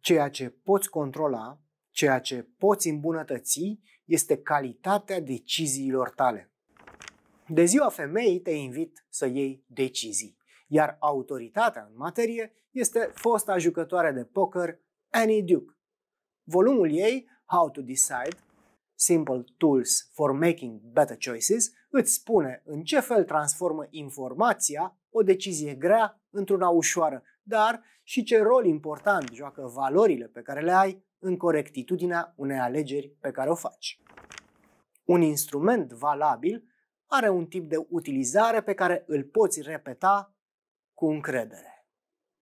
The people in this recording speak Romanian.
Ceea ce poți controla, ceea ce poți îmbunătăți, este calitatea deciziilor tale. De ziua femeii te invit să iei decizii, iar autoritatea în materie este fosta jucătoare de poker Annie Duke. Volumul ei, How to Decide, Simple Tools for Making Better Choices, îți spune în ce fel transformă informația o decizie grea într-una ușoară, dar și ce rol important joacă valorile pe care le ai în corectitudinea unei alegeri pe care o faci. Un instrument valabil are un tip de utilizare pe care îl poți repeta cu încredere.